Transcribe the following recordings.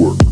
Work.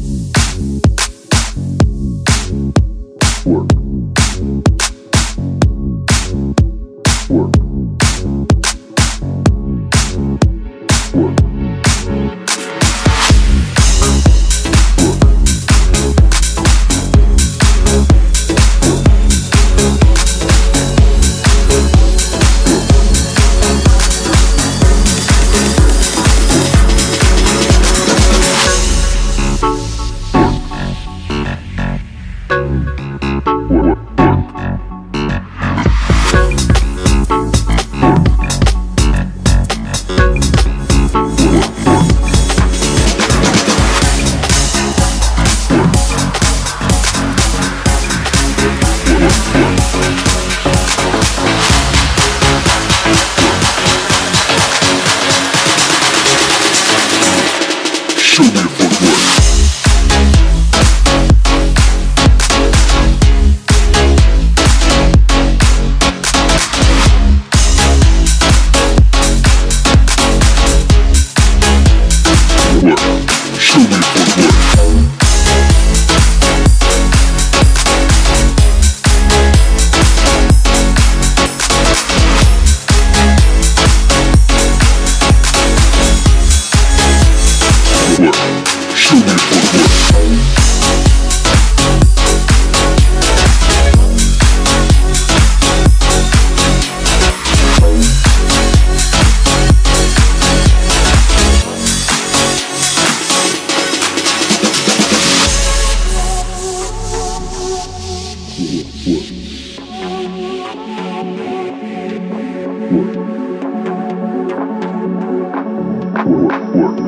Show me your. Show me your footwork. footwork. Show me the footwork. work.